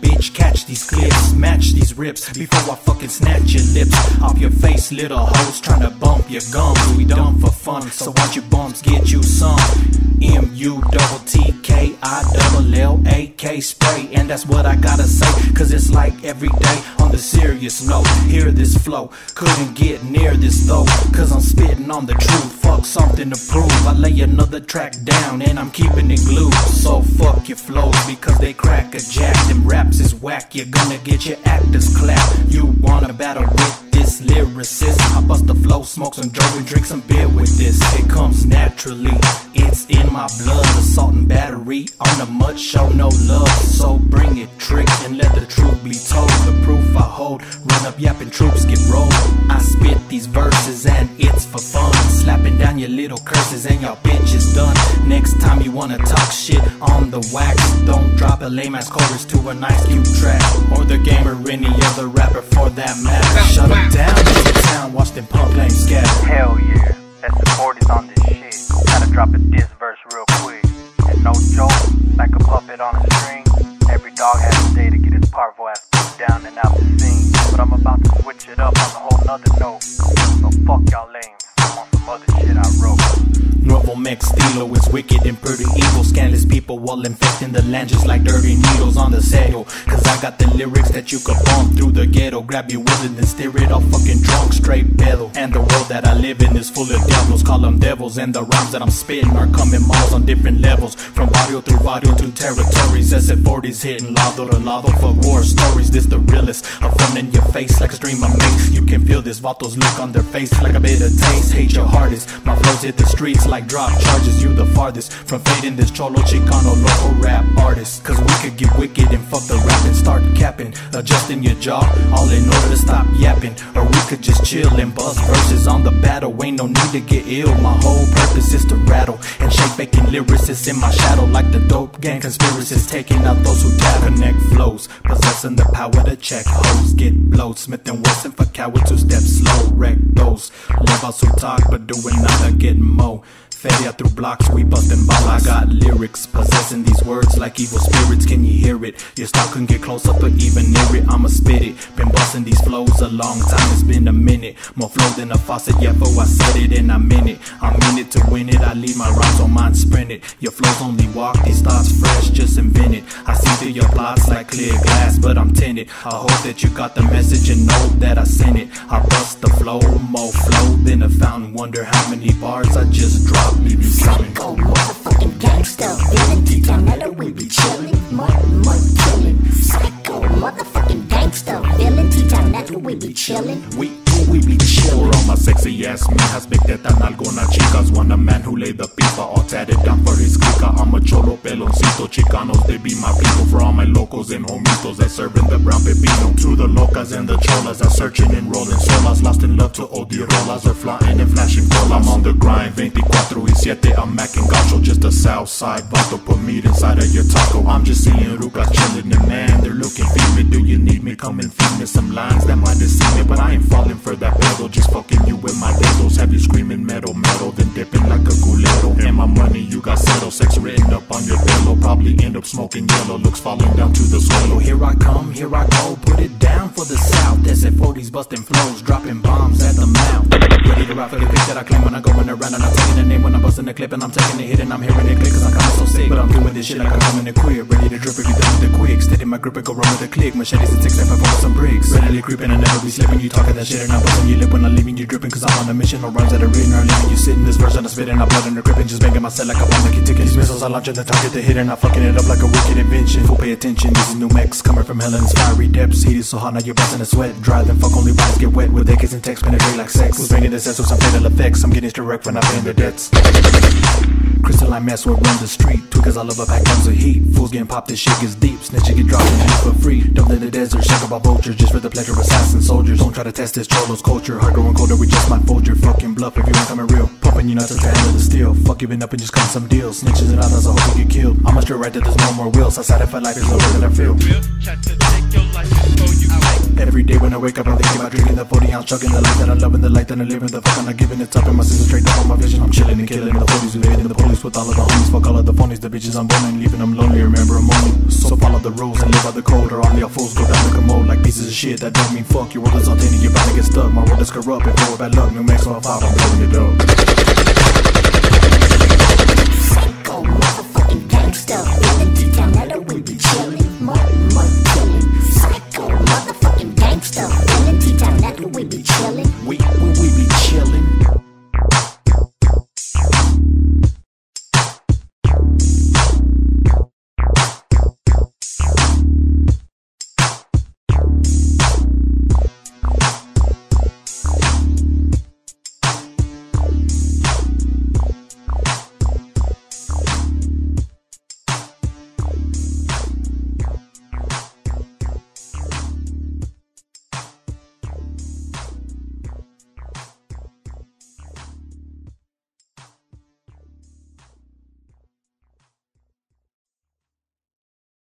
Bitch, catch these clips, match these rips before I fucking snatch your lips off your face, little hoes trying to bump your gums. We dumb for fun, so watch your bumps get you some. M U double L A K spray, and that's what I gotta say, cause it's like every day on the serious note. Hear this flow, couldn't get near this though, cause I'm spitting on the truth. Fuck something to prove. I lay another track down and I'm keeping it glued. So fuck your flows because they cracker jack. Them raps is whack, you're gonna get your actors clap. You wanna battle with this lyricist? I bust the flow, smoke some dro and drink some beer with this. It comes naturally, it's in my blood. Assault and battery on the mud show, no love. So bring it, trick, and let the truth be told. The proof I hold, run up yapping troops get rolled. I spit these verses and it's for fun. Slapping down your little curses and your bitch is done. Next time you wanna talk shit on the wax, don't drop a lame ass chorus to an Ice Cube track. Or the game or any other rapper for that matter. Shut up down, shut down, watch them punk lame scatter. Hell yeah, that's the 40s on this drop a diss verse real quick. And no joke, like a puppet on a string. Every dog has a day to get his parvo ass put down and out the scene. But I'm about to switch it up on a whole nother note. So fuck y'all lame. I'm on some other shit I wrote. Mex estilo is wicked and pretty evil. Scandalous people all infecting the land just like dirty needles on the saddle. Cause I got the lyrics that you could bump through the ghetto. Grab your will and steer it off fucking drunk, straight pedal. And the world that I live in is full of devils. Call them devils. And the rhymes that I'm spitting are coming miles on different levels. From barrio through barrio to territories. Ese 40'z hitting lado to lado for war stories. This the realest. I'm in your face like a stream of mace. You can feel this vatos look on their face like a bit of taste. Hate your hardest. My flows hit the streets like drop charges. You the farthest from fading this cholo chicano local rap artist. Cause we could get wicked and fuck the rap and start capping. Adjusting your jaw, all in order to stop yapping. Or we could just chill and buzz verses on the battle. Ain't no need to get ill. My whole purpose is to rattle and shake faking lyricists in my shadow like the dope gang conspiracists. Taking out those who tap connect flows. Possessing the power to check hoes. Get blowed. Smith and Wesson for cowards who step slow. Wreck those. Live out who talk but doing nada get mo. Feria through blocks, we bustin' ball. I got lyrics, possessing these words like evil spirits. Can you hear it? Your style couldn't get close up or even near it. I'ma spit it. Been bustin' these flows a long time, it's been a minute. More flow than a faucet, yeah, for I said it and I meant it. I'm in it to win it, I leave my rhymes on mine sprinted. Your flows only walk, these thoughts fresh, just invented. I see through your plots like clear glass, but I'm tinted. I hope that you got the message and know that I sent it. I bust the flow, more flow than a fountain. Wonder how many bars I just dropped. You sounding Psycho motherfucking villain, T-Town that we be chillin', mud, mud we be chillin'. We, we be chill. All my sexy ass mijas tan alguna chicas Want a man who laid the pipa All tatted down for his clica I'm a cholo peloncito Chicanos, they be my people. For all my locos and homitos That serving the brown pepino. To the locas and the cholas That searching and rolling solas. Lost in love to odirolas Or flying and flashing colas I'm on the grind 24 Just a south side vato Put meat inside of your taco. I'm just seeing rucas chilling and man They're looking feed me Do you need me? Come and feed me some lines That might deceive me But I ain't falling for that pedal. Just fucking you with my Have you screaming metal, metal Then dipping like a culero And my money you got settled. Sex written up on your pillow. Probably end up smoking yellow. Looks falling down to the suelo here I come, here I go, put it down for the south. That's Ese 40'z busting flows, dropping bombs at the mouth. To ride for the click that I claim when I'm going around and I'm taking the name when I'm busting the clip and I'm taking the hit and I'm hearing it click cause I'm coming so sick. But I'm doing this shit like I'm coming to queer. Ready to drip if you done with the quick. Steady my grip and go run with the click. Machetes and six, I for some bricks. Readily creeping and never be slipping. You talking that shit and I'm busting your lip when I'm leaving you dripping cause I'm on a mission. No rhymes that are written or leaving you sitting. This verse and I'm spitting, I'm blood in the grip and just banging my set like a bomb a ticket. These missiles I launch at the target, the hit and I'm fucking it up like a wicked invention. Full pay attention, this is new Mex coming from its fiery depths. Heated so hot now you're busting a sweat. Dry then fuck only rhymes get wet with acres and text penetrate like sex. Who's bringing this sense with some fatal effects? I'm getting direct when I'm paying the debts. Crystalline mess with run the street. Tweakers all over pack tons of heat. Fools getting popped, this shit gets deep. Snitches get dropped and for free. Don't let the desert shake about vultures just for the pleasure of assassin soldiers. Don't try to test this cholo's culture. Hard growing colder, we just fold your fucking bluff if you ain't coming real. Pumping you nuts to handle the steel. feel. Fuck giving up and just cutting some deals. Snitches and others, I hope you get killed. I'm straight right that there's no more wheels. I like there's no way that I feel. Every day when I wake up, I'm thinking about drinking the 40 ounce, chugging the life that I love and the light that I live in. The fuck I'm not giving it up, and my sister straight up on my vision. I'm chilling and killing the 40s, evading the police with all of the homies. Fuck all of the phonies, the bitches I'm boning, leaving them lonely. Remember I'm only. So follow the rules and live by the code, or all your fools go down the commode like pieces of shit that don't mean fuck. Your world is all tainted, you're bound to get stuck. My world is corrupt, and for bad luck, New Mexico 5, I'm blowing it up.